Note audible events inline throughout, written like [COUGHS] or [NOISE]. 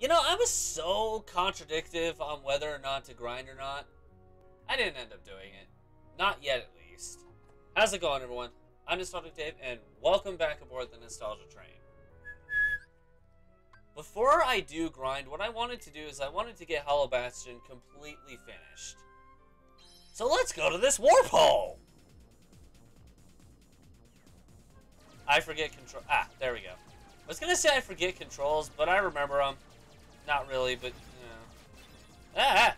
You know, I was so contradictive on whether or not to grind or not. I didn't end up doing it. Not yet, at least. How's it going, everyone? I'm Nostalgic Dave, and welcome back aboard the Nostalgia Train. Before I do grind, what I wanted to do is I wanted to get Hollow Bastion completely finished. So let's go to this warp hole! I forget control. Ah, there we go. I was gonna say I forget controls, but I remember them. Not really, but. Ah, ah!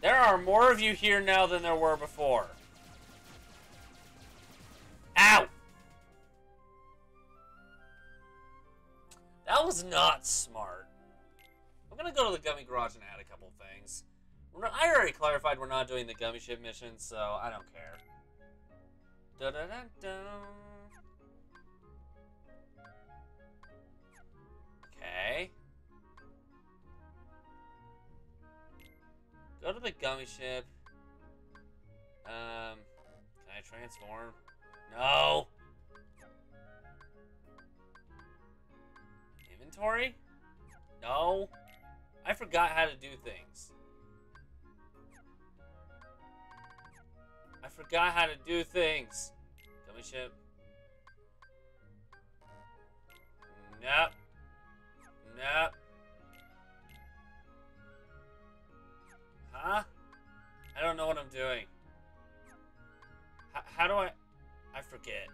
There are more of you here now than there were before. Ow! That was not smart. I'm gonna go to the Gummy Garage and add a couple things. Not, I already clarified we're not doing the Gummy Ship mission, so I don't care. Okay. Go to the Gummy Ship. Um, can I transform? No! Inventory? No. I forgot how to do things. I forgot how to do things. Gummy ship. Nope. Nope. Huh? I don't know what I'm doing. H how do I... I forget.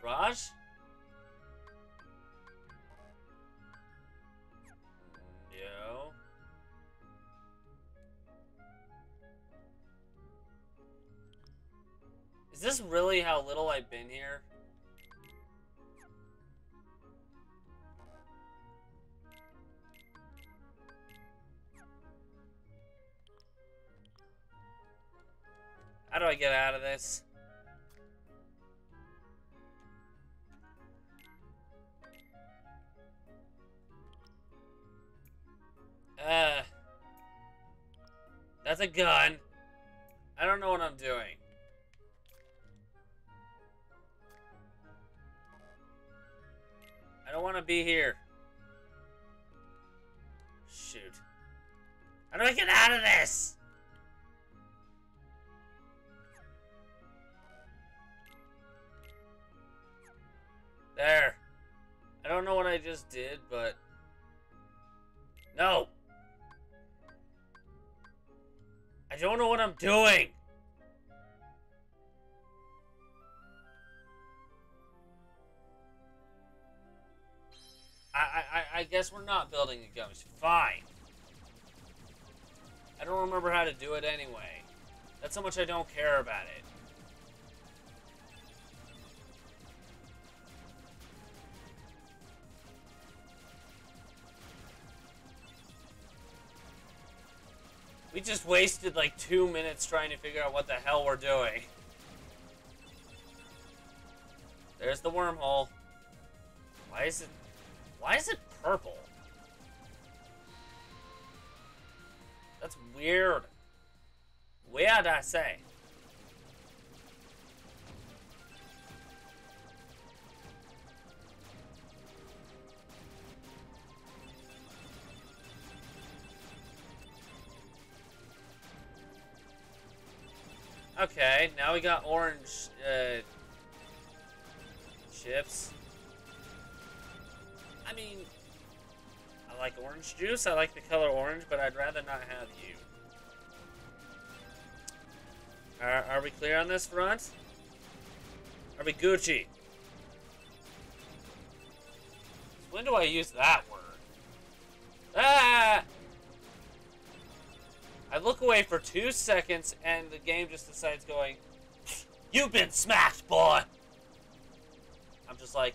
Raj? Mm, no. Is this really how little I've been here? How do I get out of this? Uh, that's a gun. I don't know what I'm doing. I don't want to be here. Shoot. How do I get out of this? Just did, but... No! I don't know what I'm doing! I, I, I guess we're not building a gummies. Fine. I don't remember how to do it anyway. That's how much I don't care about it. We just wasted like two minutes trying to figure out what the hell we're doing. There's the wormhole. Why is it... Why is it purple? That's weird. Weird, I say. Okay, now we got orange uh, chips. I mean, I like orange juice. I like the color orange, but I'd rather not have you. Are, are we clear on this front? Are we Gucci? When do I use that word? Ah! I look away for two seconds, and the game just decides going, You've been smacked, boy! I'm just like,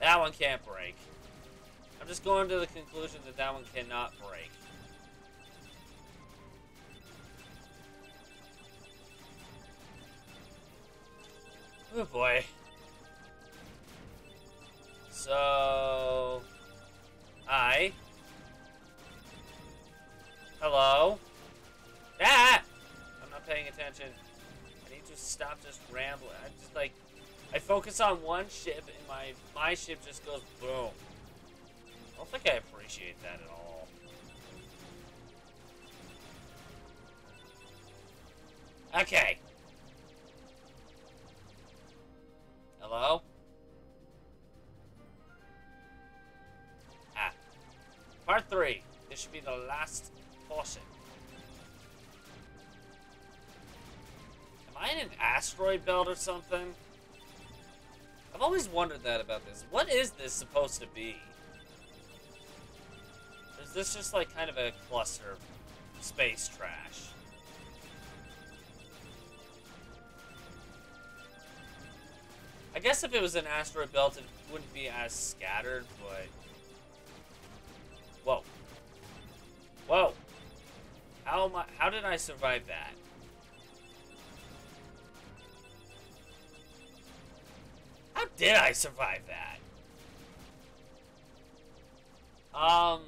That one can't break. I'm just going to the conclusion that that one cannot break. Oh boy. So... I Hello? Ah! I'm not paying attention. I need to stop just rambling. I just like... I focus on one ship and my my ship just goes boom. I don't think I appreciate that at all. Okay. Hello? Ah. Part 3. This should be the last portion. Am I in an asteroid belt or something? I've always wondered that about this. What is this supposed to be? Is this just like kind of a cluster of space trash? I guess if it was an asteroid belt, it wouldn't be as scattered, but... How am I, how did I survive that? How did I survive that? Um...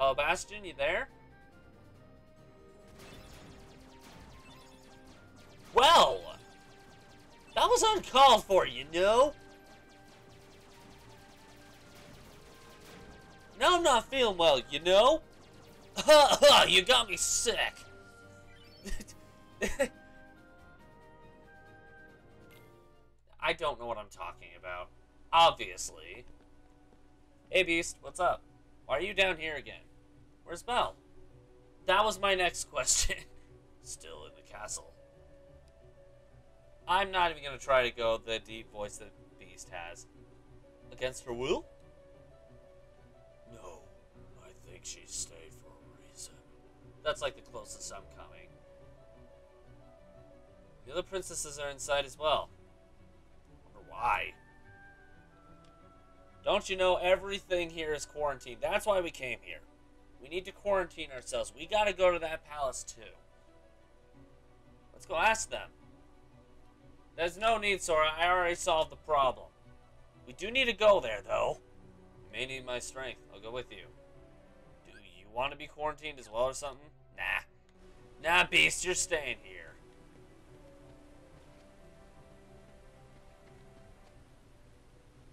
Oh, Bastion, you there? Well! That was uncalled for, you know? Now I'm not feeling well, you know? [LAUGHS] you got me sick. [LAUGHS] I don't know what I'm talking about. Obviously. Hey, Beast, what's up? Why are you down here again? Where's Belle? That was my next question. [LAUGHS] Still in the castle. I'm not even going to try to go the deep voice that Beast has. Against her will? No, I think she's reason. That's like the closest I'm coming. The other princesses are inside as well. Wonder why. Don't you know everything here is quarantined? That's why we came here. We need to quarantine ourselves. We gotta go to that palace too. Let's go ask them. There's no need, Sora. I already solved the problem. We do need to go there, though. You may need my strength. I'll go with you. Want to be quarantined as well or something? Nah. Nah, Beast, you're staying here.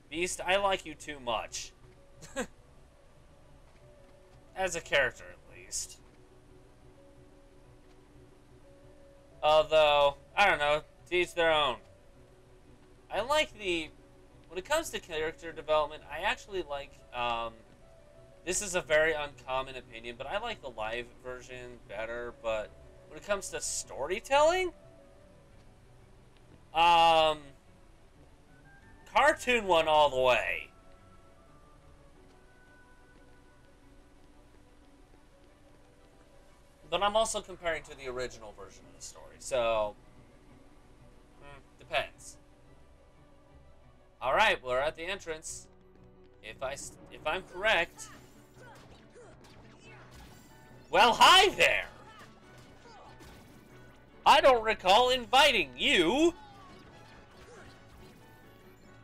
Beast, I like you too much. [LAUGHS] As a character, at least. Although, I don't know, each their own. I like the... When it comes to character development, I actually like... Um, this is a very uncommon opinion, but I like the live version better, but when it comes to storytelling... Um... Cartoon one all the way. But I'm also comparing to the original version of the story, so Depends. All right, we're at the entrance. If I if I'm correct. Well, hi there. I don't recall inviting you.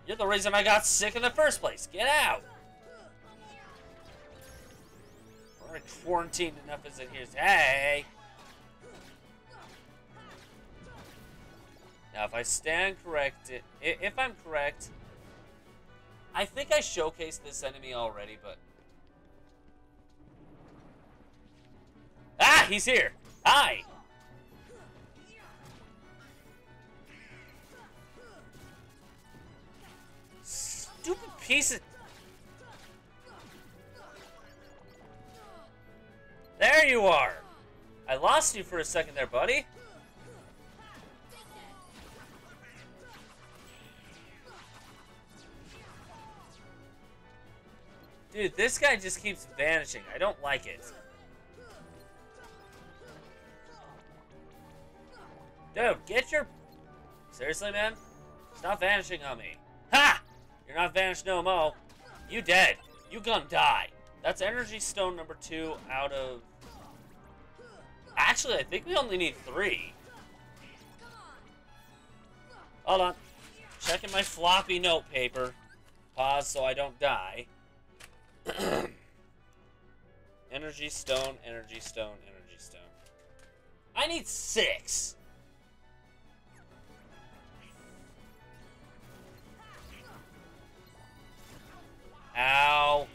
You're the reason I got sick in the first place. Get out. We're quarantined enough as it is. Hey. Now, if I stand corrected, if I'm correct, I think I showcased this enemy already, but... Ah, he's here! Hi! Stupid piece of... There you are! I lost you for a second there, buddy. Dude, this guy just keeps vanishing. I don't like it. Dude, get your... Seriously, man? Stop vanishing on me. Ha! You're not vanished no mo. You dead. You gonna die. That's energy stone number two out of... Actually, I think we only need three. Hold on. Checking my floppy note paper. Pause so I don't die. [CLEARS THROAT] energy stone, energy stone, energy stone. I need six. Ow.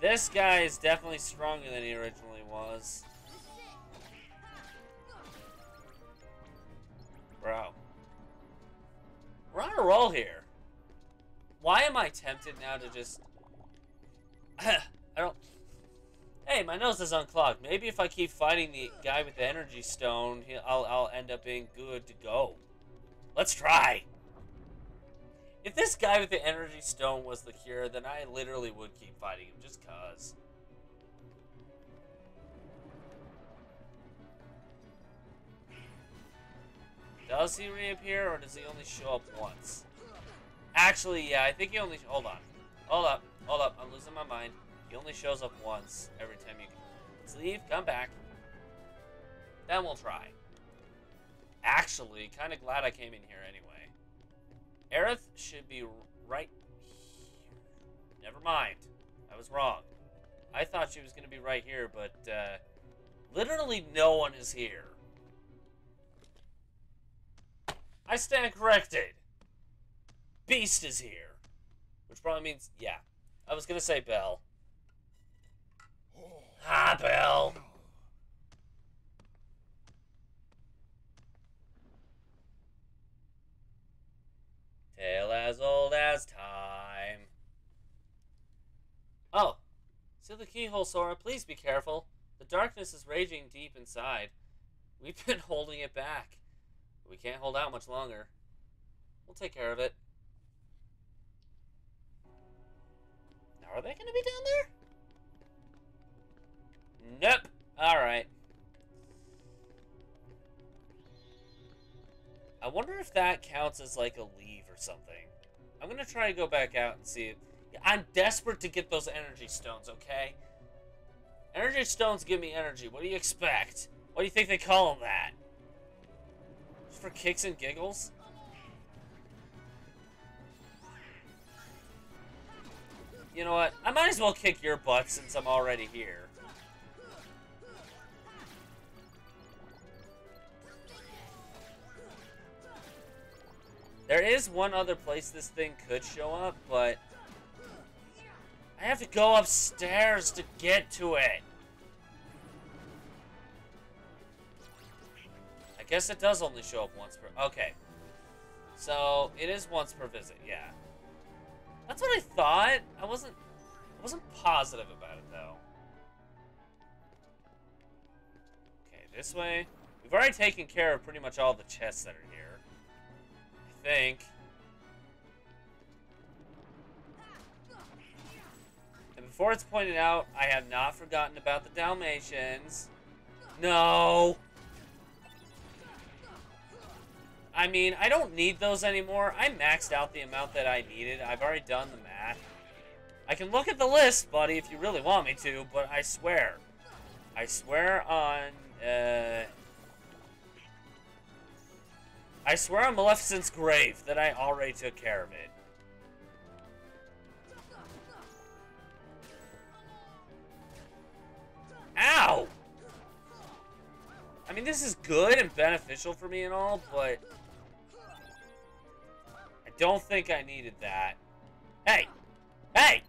This guy is definitely stronger than he originally was. Bro. We're on a roll here. Why am I tempted now to just... [LAUGHS] I don't... Hey, my nose is unclogged. Maybe if I keep fighting the guy with the energy stone, I'll, I'll end up being good to go. Let's try. If this guy with the energy stone was the cure, then I literally would keep fighting him just cuz. Does he reappear, or does he only show up once? Actually, yeah, I think he only... Hold on. Hold up. Hold up. I'm losing my mind. He only shows up once every time you... Let's leave. Come back. Then we'll try. Actually, kind of glad I came in here anyway. Aerith should be right here. Never mind. I was wrong. I thought she was going to be right here, but uh, literally no one is here. I stand corrected. Beast is here. Which probably means, yeah. I was going to say Belle. Ah, Belle. Tale as old as time. Oh. See the keyhole, Sora. Please be careful. The darkness is raging deep inside. We've been [LAUGHS] holding it back. We can't hold out much longer. We'll take care of it. Now, are they going to be down there? Nope. Alright. I wonder if that counts as like a leave or something. I'm gonna try to go back out and see. I'm desperate to get those energy stones, okay? Energy stones give me energy. What do you expect? What do you think they call them that? Just for kicks and giggles? You know what? I might as well kick your butt since I'm already here. There is one other place this thing could show up, but I have to go upstairs to get to it. I guess it does only show up once per... Okay. So, it is once per visit, yeah. That's what I thought. I wasn't... I wasn't positive about it, though. Okay, this way. We've already taken care of pretty much all the chests that are here think. And before it's pointed out, I have not forgotten about the Dalmatians. No! I mean, I don't need those anymore. I maxed out the amount that I needed. I've already done the math. I can look at the list, buddy, if you really want me to, but I swear. I swear on, uh, I swear on Maleficent's grave that I already took care of it. Ow! I mean, this is good and beneficial for me and all, but... I don't think I needed that. Hey! Hey!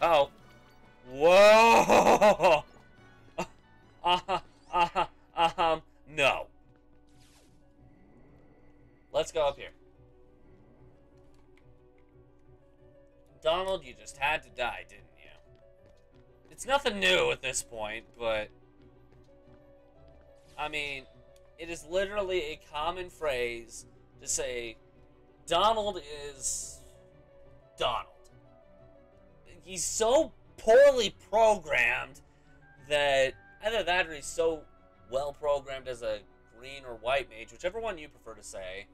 Uh oh. Whoa! [LAUGHS] Uh, uh, um, no. Let's go up here. Donald, you just had to die, didn't you? It's nothing new at this point, but... I mean, it is literally a common phrase to say, Donald is... Donald. He's so poorly programmed that Either that or he's so well programmed as a green or white mage, whichever one you prefer to say.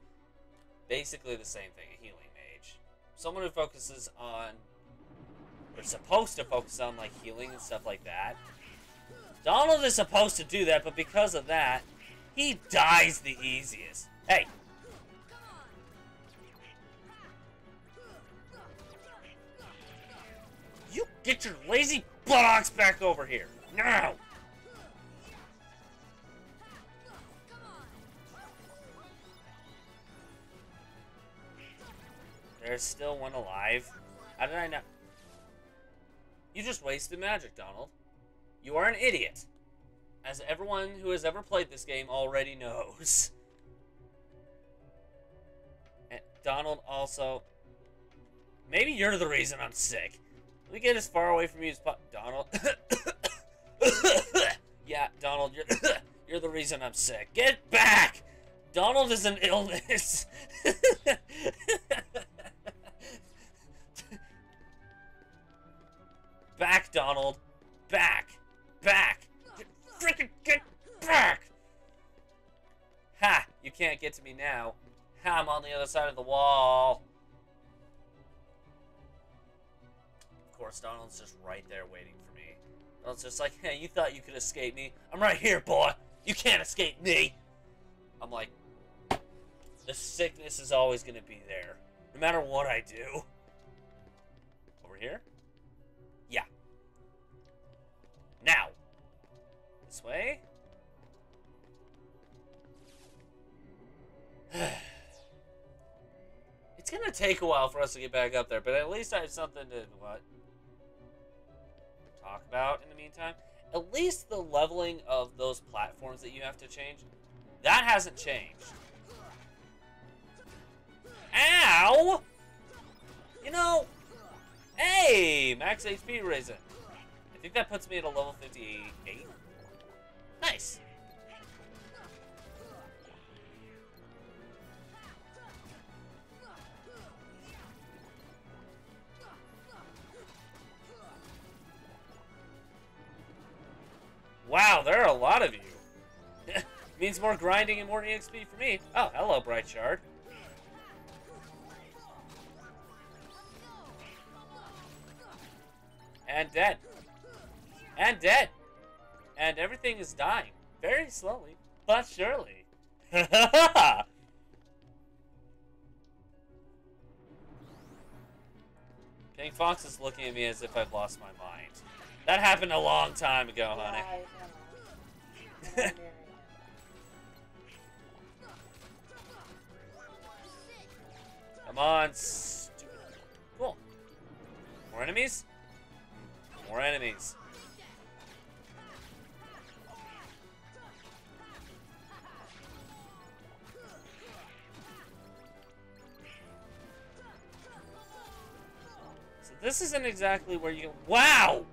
Basically the same thing, a healing mage. Someone who focuses on, or supposed to focus on like healing and stuff like that. Donald is supposed to do that, but because of that, he dies the easiest. Hey! You get your lazy buttocks back over here! Now! There's still one alive. How did I not? You just wasted magic, Donald. You are an idiot. As everyone who has ever played this game already knows. And Donald also... Maybe you're the reason I'm sick. Let me get as far away from you as possible. Donald... [COUGHS] yeah, Donald, you're, [COUGHS] you're the reason I'm sick. Get back! Donald is an illness. [LAUGHS] back, Donald. Back. Back. Freaking get back! Ha! You can't get to me now. Ha, I'm on the other side of the wall. Of course, Donald's just right there waiting for me. Donald's just like, hey, you thought you could escape me? I'm right here, boy. You can't escape me. I'm like, the sickness is always going to be there, no matter what I do. Over here? Now. This way? [SIGHS] it's to take a while for us to get back up there, but at least I have something to, what? Talk about in the meantime. At least the leveling of those platforms that you have to change, that hasn't changed. Ow! You know, hey, max HP raising. Think that puts me at a level 58. Nice. Wow, there are a lot of you. [LAUGHS] Means more grinding and more EXP for me. Oh, hello, Bright Shard. And dead. And dead. And everything is dying. Very slowly, but surely. [LAUGHS] Pink Fox is looking at me as if I've lost my mind. That happened a long time ago, honey. [LAUGHS] Come on, stupid. Cool. More enemies? More enemies. This isn't exactly where you... Wow!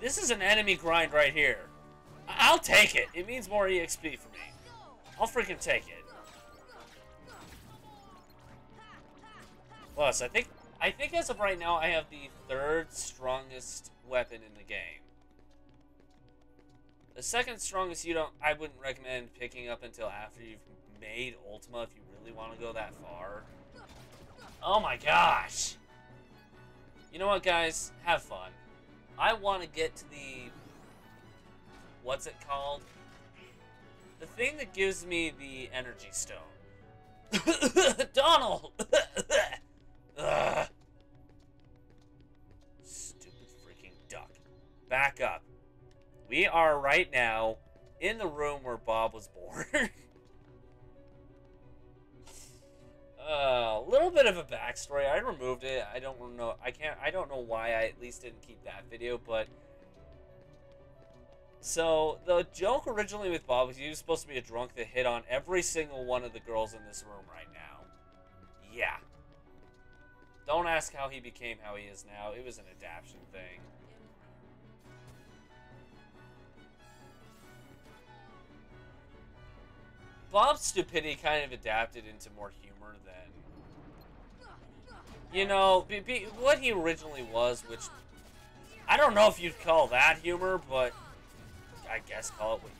This is an enemy grind right here. I'll take it. It means more EXP for me. I'll freaking take it. Plus, I think I think as of right now, I have the third strongest weapon in the game. The second strongest you don't I wouldn't recommend picking up until after you've made Ultima if you really want to go that far. Oh my gosh. You know what guys? Have fun. I want to get to the what's it called? The thing that gives me the energy stone. [LAUGHS] Donald! [LAUGHS] Stupid freaking duck. Back up. We are right now in the room where Bob was born. [LAUGHS] A uh, little bit of a backstory. I removed it. I don't know. I can't. I don't know why I at least didn't keep that video, but so the joke originally with Bob was he was supposed to be a drunk that hit on every single one of the girls in this room right now. Yeah. Don't ask how he became how he is now. It was an adaptation thing. Bob's stupidity kind of adapted into more humor than... You know, be, be, what he originally was, which... I don't know if you'd call that humor, but... I guess call it what...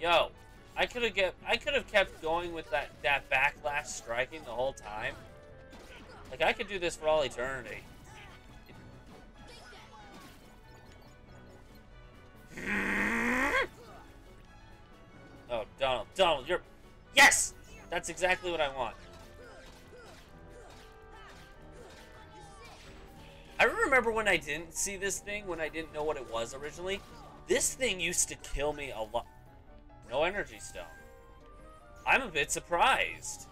Yo, I could have get I could have kept going with that that backlash striking the whole time. Like, I could do this for all eternity. Hmm. Oh, Donald. Donald, you're... Yes! That's exactly what I want. I remember when I didn't see this thing, when I didn't know what it was originally. This thing used to kill me a lot. No energy stone. I'm a bit surprised.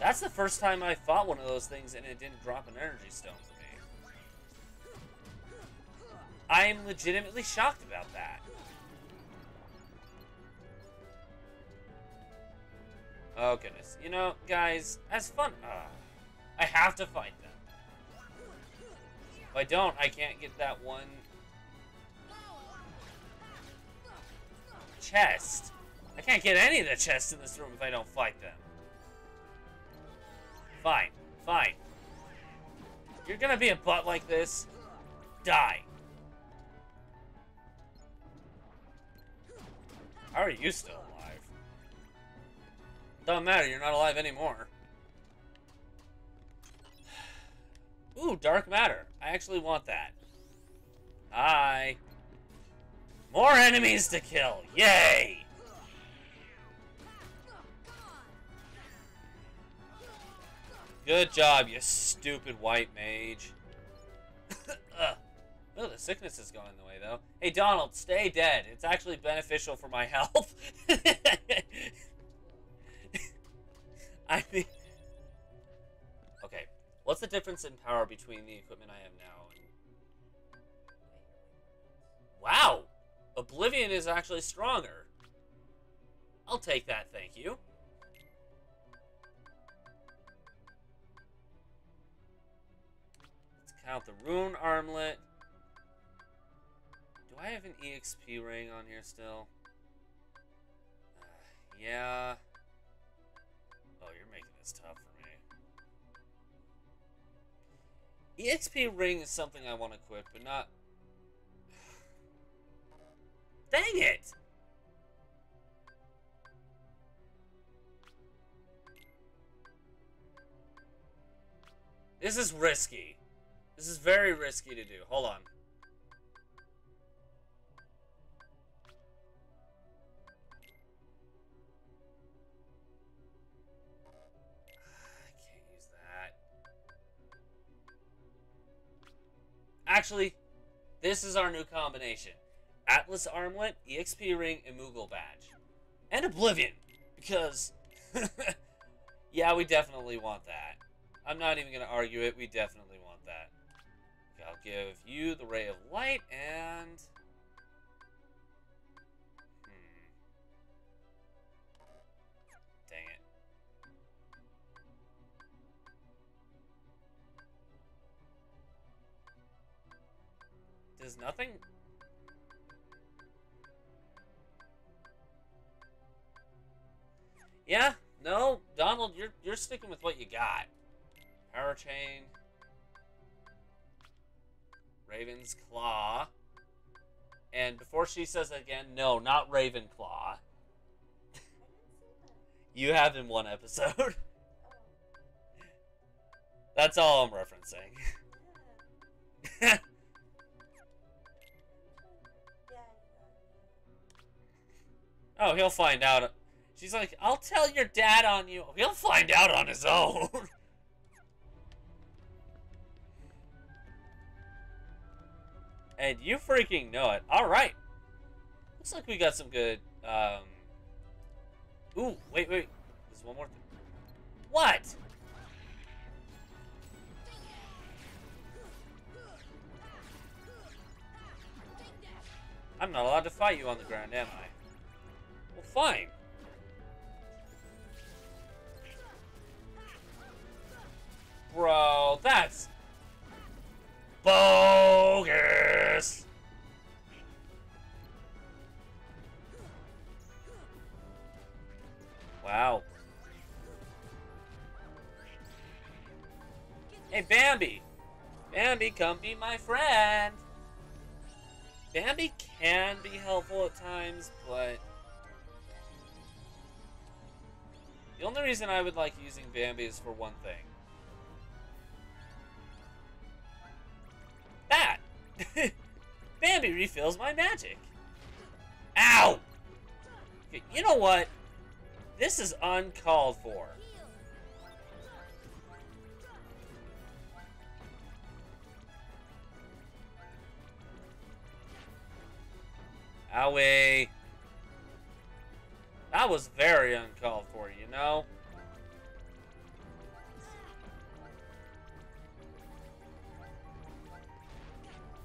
That's the first time I fought one of those things and it didn't drop an energy stone I am legitimately shocked about that. Oh goodness. You know, guys, as fun. Uh, I have to fight them. If I don't, I can't get that one chest. I can't get any of the chests in this room if I don't fight them. Fine. Fine. You're gonna be a butt like this? Die. How are you still alive? Doesn't matter, you're not alive anymore. Ooh, dark matter. I actually want that. Hi. More enemies to kill! Yay! Good job, you stupid white mage. [LAUGHS] oh, the sickness is going the way, though. Hey, Donald, stay dead. It's actually beneficial for my [LAUGHS] health. I mean... Okay, what's the difference in power between the equipment I have now and... Wow! Oblivion is actually stronger. I'll take that, thank you. Let's count the rune armlet. Do I have an EXP ring on here still? Uh, [SIGHS] yeah. Oh, you're making this tough for me. EXP ring is something I want to quit, but not [SIGHS] Dang it! This is risky. This is very risky to do. Hold on. Actually, this is our new combination. Atlas Armlet, EXP Ring, and Moogle Badge. And Oblivion. Because, [LAUGHS] yeah, we definitely want that. I'm not even going to argue it. We definitely want that. I'll give you the Ray of Light and... Does nothing Yeah, no, Donald, you're you're sticking with what you got. Power chain. Raven's Claw. And before she says again, no, not Raven Claw. [LAUGHS] you have in one episode. [LAUGHS] That's all I'm referencing. [LAUGHS] oh, he'll find out She's like, I'll tell your dad on you. He'll find out on his own. [LAUGHS] and you freaking know it. All right. Looks like we got some good, um... Ooh, wait, wait. There's one more thing. What? I'm not allowed to fight you on the ground, am I? Fine. Bro, that's bogus. Wow. Hey, Bambi. Bambi, come be my friend. Bambi can be helpful at times, but... The only reason I would like using Bambi is for one thing. that? [LAUGHS] Bambi refills my magic. Ow! Okay, you know what? This is uncalled for. Owie. That was very uncalled no.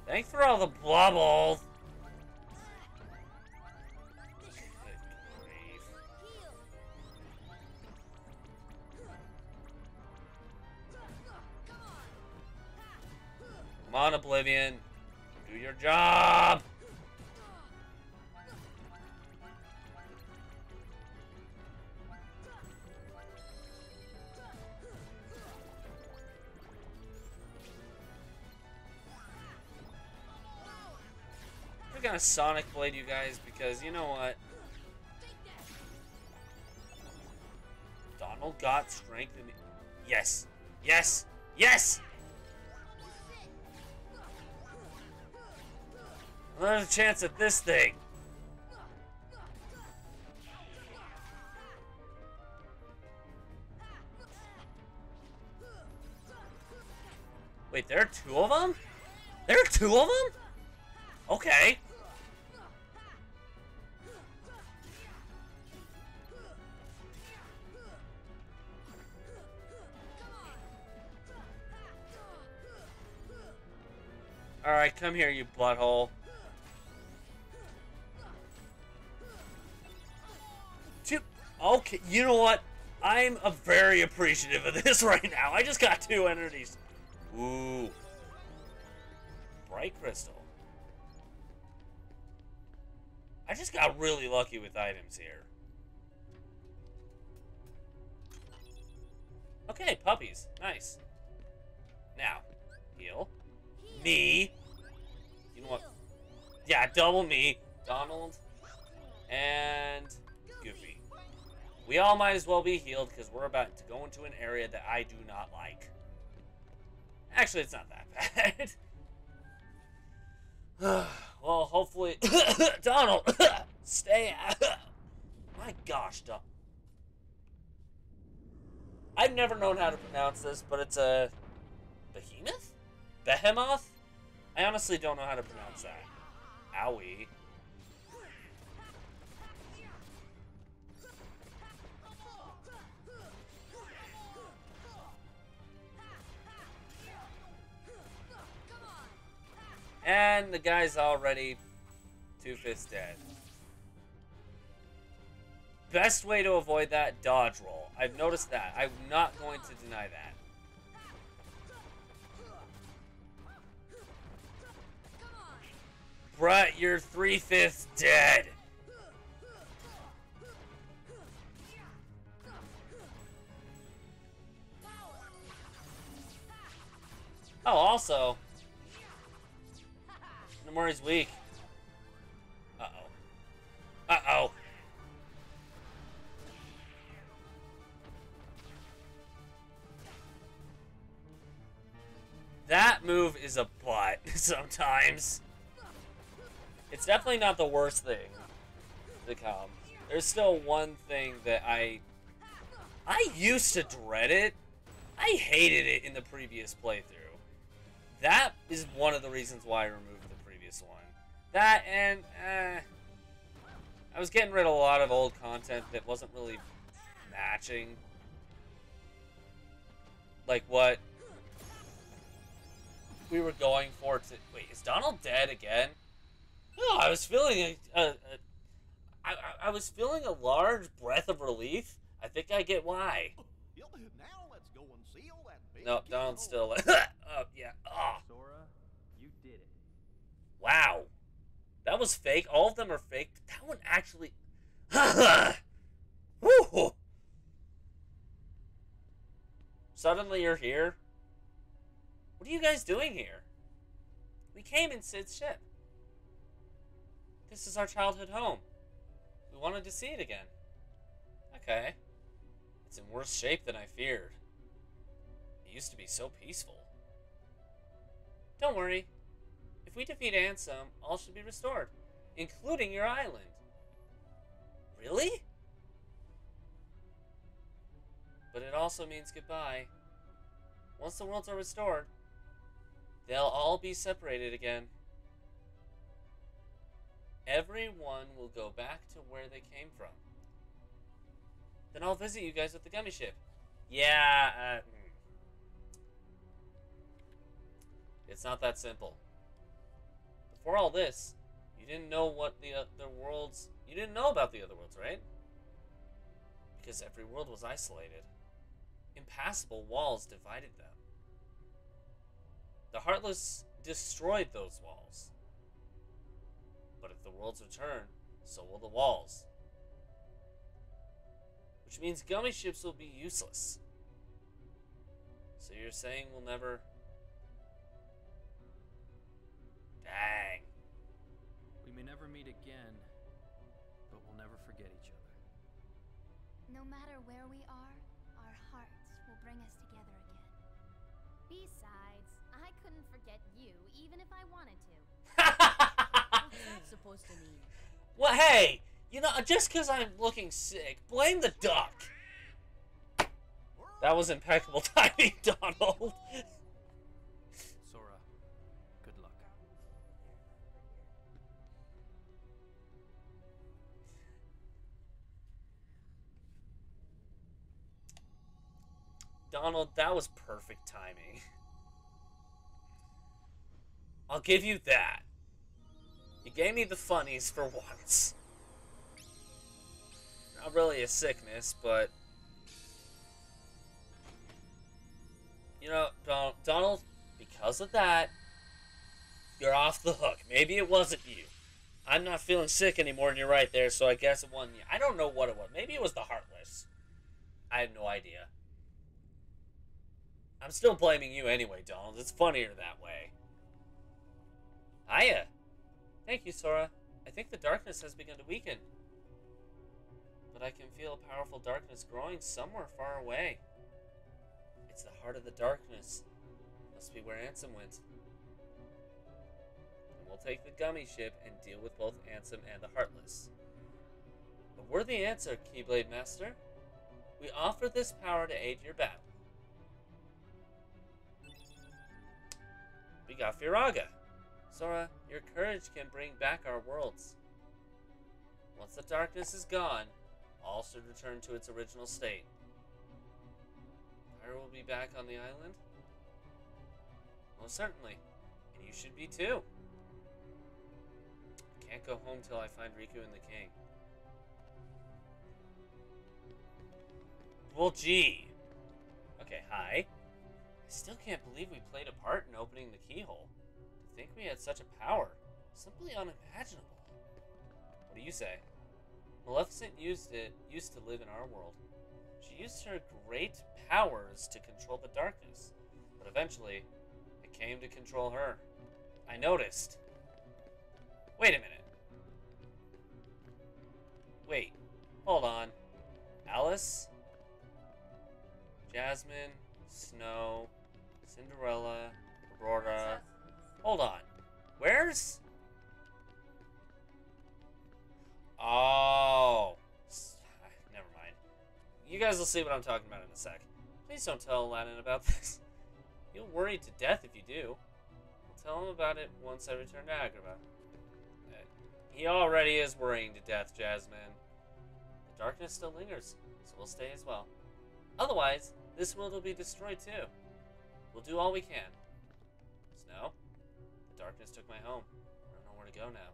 Thanks for all the bubbles. Come on, Oblivion. Do your job. Sonic Blade you guys because you know what? Donald got strength in Yes! Yes! Yes! Another chance at this thing. Wait, there are two of them? There are two of them? Okay. Alright, come here, you butthole. Okay, you know what? I'm a very appreciative of this [LAUGHS] right now. I just got two entities. Ooh. Bright crystal. I just got really lucky with items here. Okay, puppies. Nice. Now, heal. Me. You know what? Yeah, double me. Donald. And Goofy. We all might as well be healed because we're about to go into an area that I do not like. Actually, it's not that [LAUGHS] bad. [SIGHS] well, hopefully... [COUGHS] Donald! [COUGHS] Stay! [COUGHS] My gosh, Donald. I've never known how to pronounce this, but it's a... Behemoth? Behemoth? I honestly don't know how to pronounce that. Owie. And the guy's already two-fifths dead. Best way to avoid that, dodge roll. I've noticed that. I'm not going to deny that. You're three-fifths dead. Oh, also, Nomori's weak. Uh-oh. Uh-oh. That move is a butt [LAUGHS] sometimes. It's definitely not the worst thing to come. There's still one thing that I... I used to dread it. I hated it in the previous playthrough. That is one of the reasons why I removed the previous one. That and, eh, I was getting rid of a lot of old content that wasn't really matching. Like what we were going for to... Wait, is Donald dead again? No, I was feeling a, a, a I, I was feeling a large breath of relief. I think I get why. Now let's go and seal that big No, Donald's still. [LAUGHS] oh, yeah. Oh. Sora, you did it. Wow. That was fake. All of them are fake. That one actually. [LAUGHS] Woo! Suddenly you're here? What are you guys doing here? We came in Cid's ship. This is our childhood home. We wanted to see it again. Okay. It's in worse shape than I feared. It used to be so peaceful. Don't worry. If we defeat Ansem, um, all should be restored, including your island. Really? But it also means goodbye. Once the worlds are restored, they'll all be separated again. Everyone will go back to where they came from. Then I'll visit you guys with the Gummi Ship. Yeah, uh, hmm. it's not that simple. before all this, you didn't know what the other worlds. You didn't know about the other worlds, right? Because every world was isolated. Impassable walls divided them. The Heartless destroyed those walls. But if the worlds return, so will the walls. Which means Gummi Ships will be useless. So you're saying we'll never. Dang. We may never meet again, but we'll never forget each other. No matter where we are, our hearts will bring us together again. Besides, I couldn't forget you, even if I wanted to. [LAUGHS] What's that supposed to mean? well, hey, you know, just because I'm looking sick, blame the duck. That was impeccable [LAUGHS] timing, Donald. Sora, good luck. Donald, that was perfect timing. I'll give you that. Gave me the funnies for once. Not really a sickness, but. You know, Don- Donald, because of that, you're off the hook. Maybe it wasn't you. I'm not feeling sick anymore, and you're right there, so I guess it wasn't you. I don't know what it was. Maybe it was the Heartless. I have no idea. I'm still blaming you anyway, Donald. It's funnier that way. Hiya. Thank you, Sora. I think the darkness has begun to weaken. But I can feel a powerful darkness growing somewhere far away. It's the heart of the darkness. Must be where Ansem went. And we'll take the Gummi Ship and deal with both Ansem and the Heartless. A worthy answer, Keyblade Master. We offer this power to aid your battle. We got Firaga. Sora, your courage can bring back our worlds. Once the darkness is gone, all should return to its original state. Kairi will be back on the island? Most certainly. And you should be too. I can't go home till I find Riku and the king. Well, gee. Okay, hi. I still can't believe we played a part in opening the keyhole. Think we had such a power. Simply unimaginable. What do you say? Maleficent used it used to live in our world. She used her great powers to control the darkness, but eventually it came to control her. I noticed. Wait a minute. Wait. Hold on. Alice? Jasmine? Snow? Cinderella? Aurora? Hold on. Where's. Oh. Never mind. You guys will see what I'm talking about in a sec. Please don't tell Aladdin about [LAUGHS] this. He'll worry to death if you do. I'll tell him about it once I return to Agrabah. Uh, He already is worrying to death, Jasmine. The darkness still lingers, so we'll stay as well. Otherwise, this world will be destroyed too. We'll do all we can. Snow? Darkness took my home. I don't know where to go now.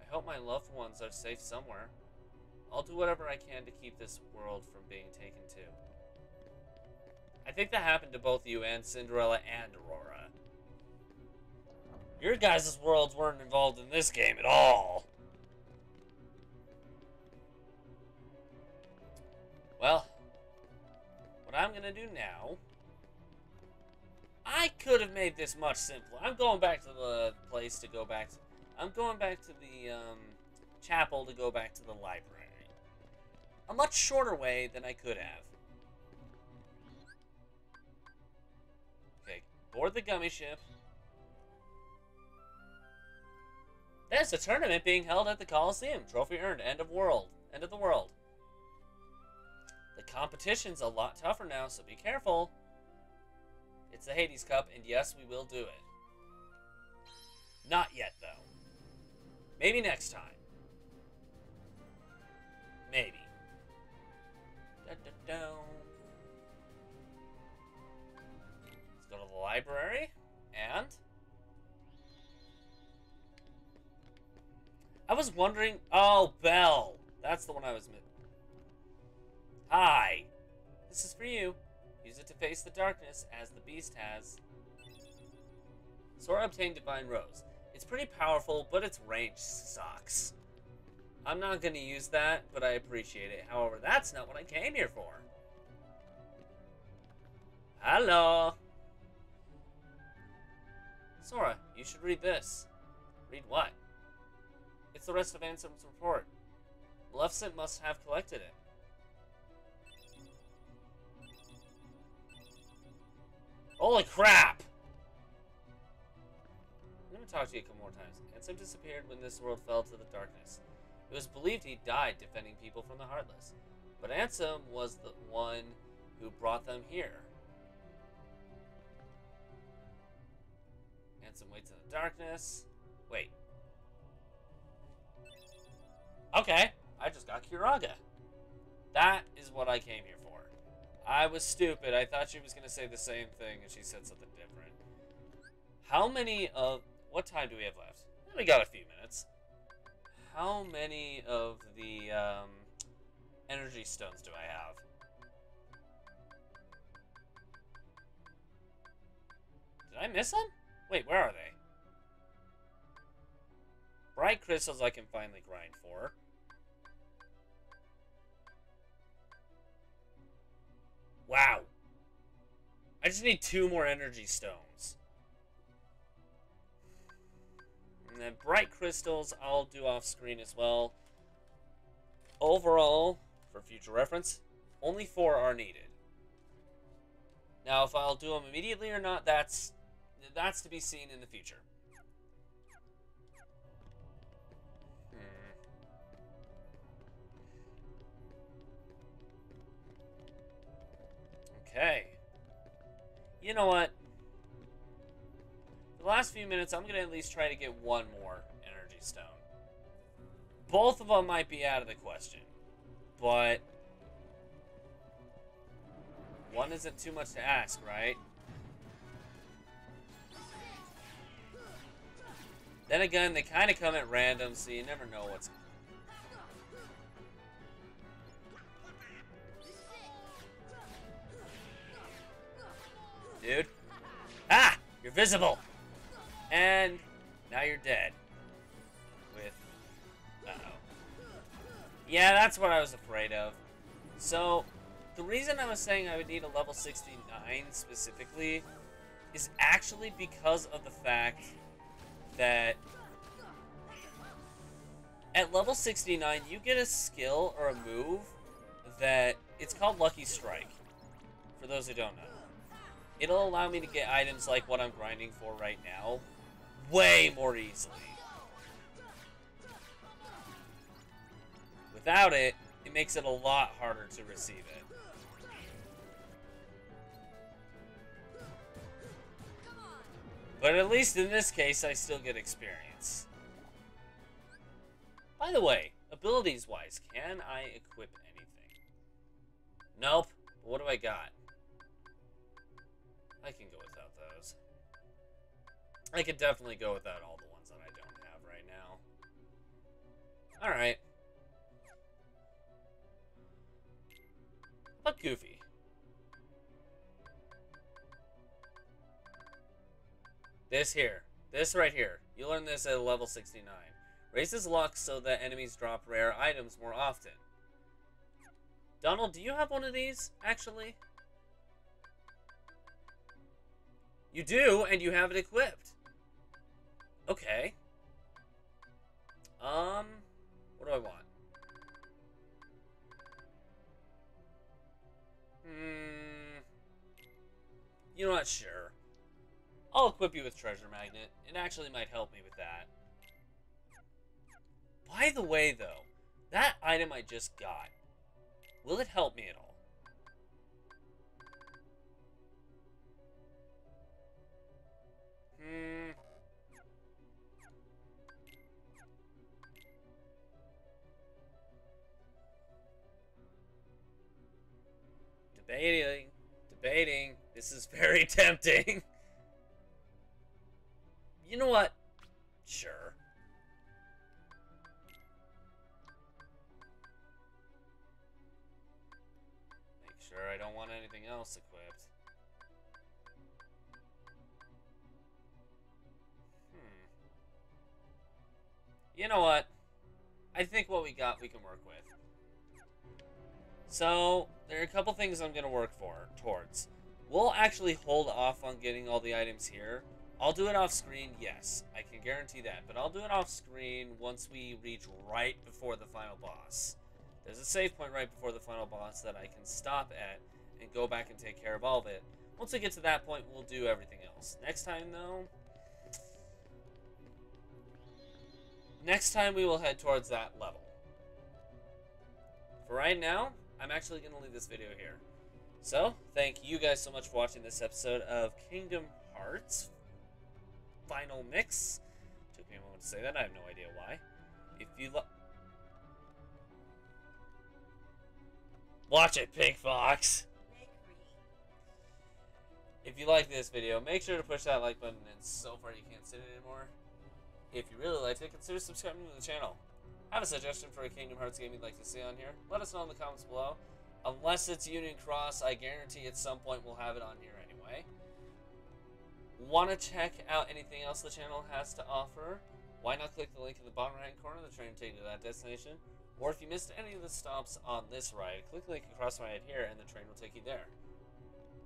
I hope my loved ones are safe somewhere. I'll do whatever I can to keep this world from being taken too. I think that happened to both you and Cinderella and Aurora. Your guys' worlds weren't involved in this game at all. Well, what I'm gonna do now. I could have made this much simpler. I'm going back to the place to go back to. I'm going back to the um, chapel to go back to the library. A much shorter way than I could have. Okay, board the Gummi Ship. There's a tournament being held at the Coliseum. Trophy earned. End of world. End of the world. The competition's a lot tougher now, so be careful. It's the Hades Cup, and yes, we will do it. Not yet, though. Maybe next time. Maybe. Da, da, da. Let's go to the library, and... I was wondering. Oh, Belle. That's the one I was. Hi. This is for you. Use it to face the darkness, as the beast has. Sora obtained Divine Rose. It's pretty powerful, but its range sucks. I'm not going to use that, but I appreciate it. However, that's not what I came here for. Hello. Sora, you should read this. Read what? It's the rest of Ansem's report. Maleficent must have collected it. Holy crap! I'm gonna talk to you a couple more times. Ansem disappeared when this world fell to the darkness. It was believed he died defending people from the Heartless. But Ansem was the one who brought them here. Ansem waits in the darkness. Wait. Okay, I just got Curaga. That is what I came here for. I was stupid. I thought she was going to say the same thing, and she said something different. How many of... What time do we have left? We got a few minutes. How many of the um, energy stones do I have? Did I miss them? Wait, where are they? Bright crystals I can finally grind for. Wow. I just need two more energy stones. And then bright crystals I'll do off screen as well. Overall, for future reference, only four are needed. Now, if I'll do them immediately or not, that's that's to be seen in the future. Okay. You know what? The last few minutes, I'm going to at least try to get one more energy stone. Both of them might be out of the question. But... One isn't too much to ask, right? Then again, they kind of come at random, so you never know what's dude. Ah! You're visible! And now you're dead. With... Uh-oh. Yeah, that's what I was afraid of. So, the reason I was saying I would need a level 69 specifically is actually because of the fact that at level 69 you get a skill or a move that it's called Lucky Strike, for those who don't know it'll allow me to get items like what I'm grinding for right now way more easily. Without it, it makes it a lot harder to receive it. But at least in this case, I still get experience. By the way, abilities-wise, can I equip anything? Nope. What do I got? I can go without those. I could definitely go without all the ones that I don't have right now. Alright. But Goofy. This here. This right here. You learn this at level 69. Raises luck so that enemies drop rare items more often. Donald, do you have one of these, actually? You do, and you have it equipped. Okay. Um, what do I want? Hmm. You know what? Sure. I'll equip you with Treasure Magnet. It actually might help me with that. By the way, though, that item I just got, will it help me at all? Mm. Debating. Debating. This is very [LAUGHS] tempting. you know what? Sure. Make sure I don't want anything else, of You know what? I think what we got we can work with. So, there are a couple things I'm going to work for towards. We'll actually hold off on getting all the items here. I'll do it off screen, yes. I can guarantee that. But I'll do it off screen once we reach right before the final boss. There's a save point right before the final boss that I can stop at and go back and take care of all of it. Once we get to that point, we'll do everything else. Next time, though... Next time, we will head towards that level. For right now, I'm actually going to leave this video here. So, thank you guys so much for watching this episode of Kingdom Hearts Final Mix. Took me a moment to say that, I have no idea why. If you lo- Watch it, Pink Fox! If you like this video, make sure to push that like button, and so far you can't sit it anymore. If you really liked it, consider subscribing to the channel. Have a suggestion for a Kingdom Hearts game you'd like to see on here? Let us know in the comments below. Unless it's Union Cross, I guarantee at some point we'll have it on here anyway. Want to check out anything else the channel has to offer? Why not click the link in the bottom right corner of the train take you to that destination? Or if you missed any of the stops on this ride, click the link across my head here and the train will take you there.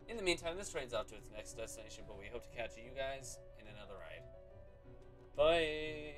In the meantime, this train's off to its next destination, but we hope to catch you guys. Bye.